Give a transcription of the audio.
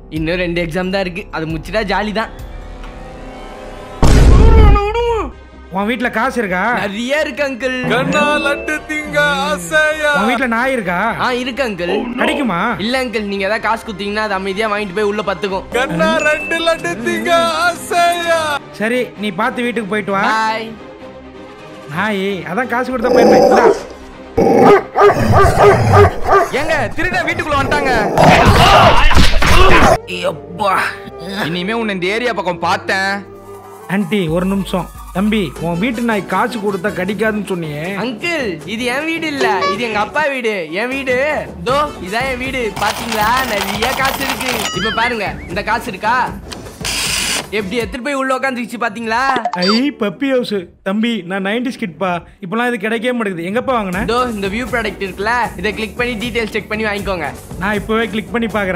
இன்னும் ரெண்டு எக்ஸாம் தான் இருக்கு. அது முடிச்சிட்டா ஜாலி தான் உன் வீட்ல காசு இருக்கா? நிறைய இருக்கு அங்கிள் கண்ணா லட்டு திங்க ஆசையா? உன் வீட்ல நாய் இருக்கா? ஆ இருக்கு அங்கிள் கிடைக்குமா? இல்ல அங்கிள் நீங்க ஏதாவது காசு குடுத்தீங்கன்னா அது அமைதியா வாங்கிட்டு போய் உள்ள பத்துக்கும். கண்ணா ரெண்டு லட்டு திங்க ஆசையா? சரி நீ பார்த்து வீட்டுக்கு போயிட்டு வா. பாய் நாய் அதான் காசு கொடுத்தா இந்தா. ஏங்க திருட வீட்டுக்குள்ள வந்துட்டாங்க. எப்பா இனிமே உன்னை இந்த ஏரியா பக்கம் பார்த்தேன். ஆன்ட்டி ஒரு நிமிஷம். தம்பி உன் வீட்டு நாய் காசு கொடுத்தா கடிக்காதுன்னு சொன்னியே. அங்கிள் இது என் வீடு இல்ல. இது எங்க அப்பா வீடு. என் வீடு. தோ இதான் என் வீடு. பாத்தீங்களா? நிறைய காசு இருக்கு. இப்ப பாருங்க இந்த காசு இருக்கா? எப்படி எடுத்துட்டு போய் உள்ள உட்காந்துருச்சு பாத்தீங்களா? ஐ பப்பி ஹவுஸ் தம்பி நான் நைன்டி ஸ்கிட்பா இப்பெல்லாம் இது கிடைக்கவே மாட்டேங்குது. எங்கப்பா வாங்கினேன் இதோ இந்த வியூ ப்ராடக்ட் இருக்குல்ல இதை கிளிக் பண்ணி டீடைல்ஸ் செக் பண்ணி வாங்கிக்கோங்க. நான் இப்போவே கிளிக் பண்ணி பார்க்குறேன்